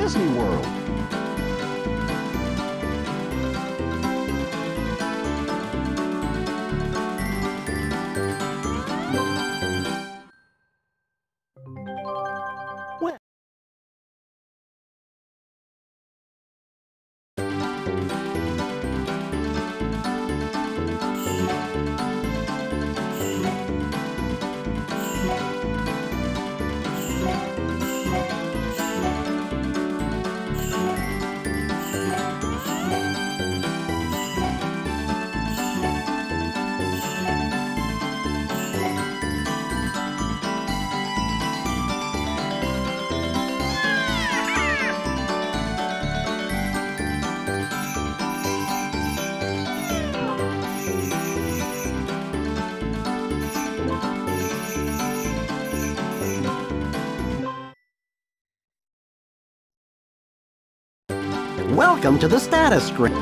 Disney World. Welcome to the status screen.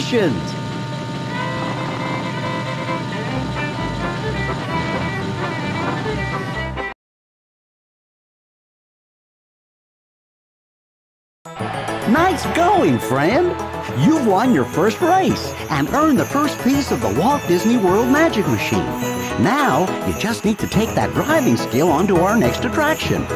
Congratulations! Nice going, friend! You've won your first race and earned the first piece of the Walt Disney World Magic Machine. Now, you just need to take that driving skill onto our next attraction.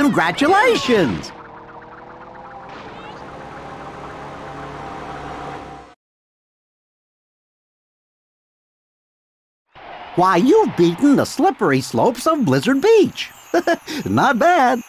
Congratulations! Why, you've beaten the slippery slopes of Blizzard Beach. Not bad.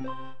you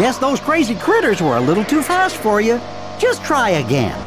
Guess those crazy critters were a little too fast for you. Just try again.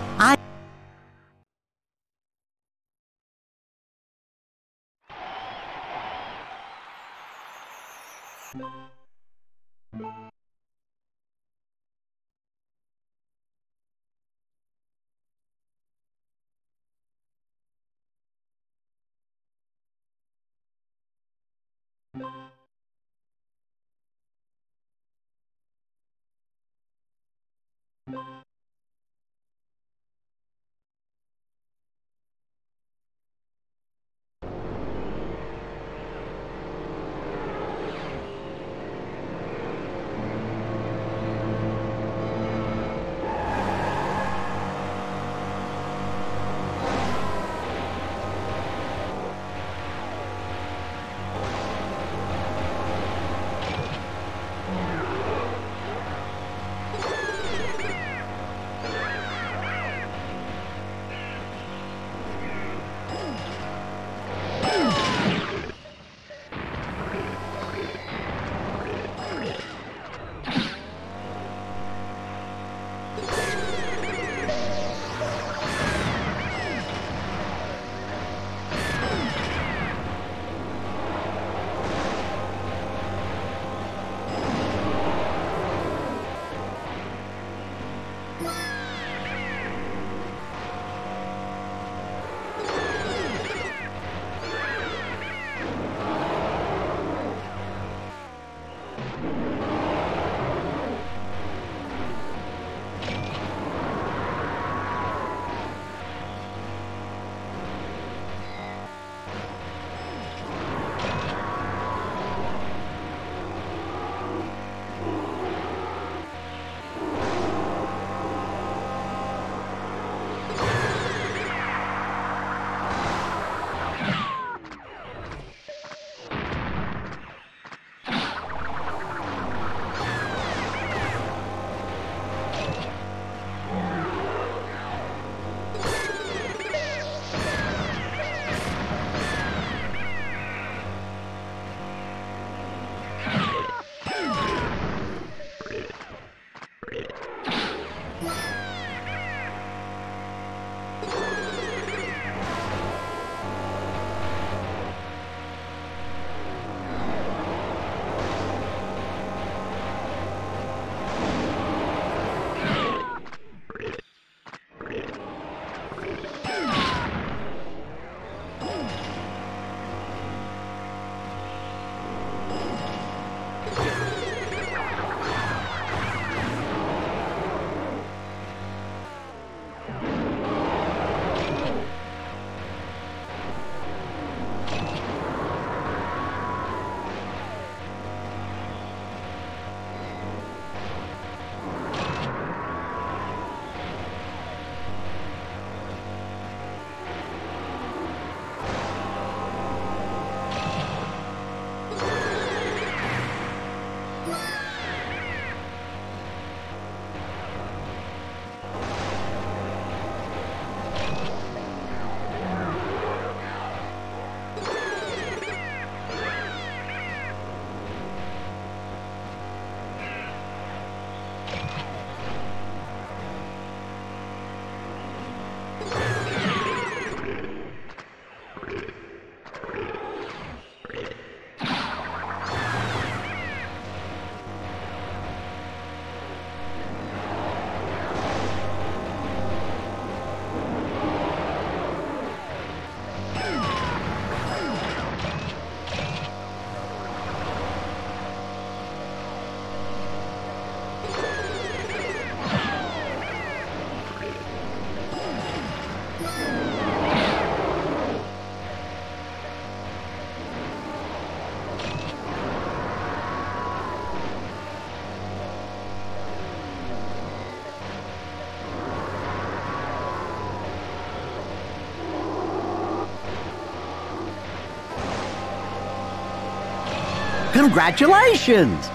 Congratulations!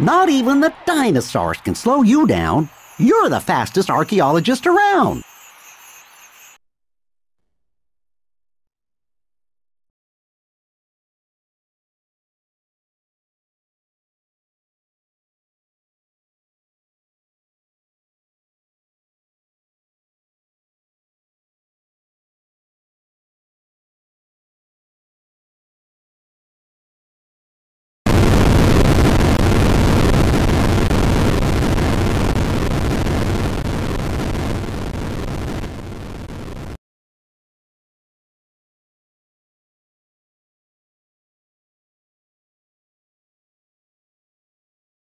Not even the dinosaurs can slow you down. You're the fastest archaeologist around.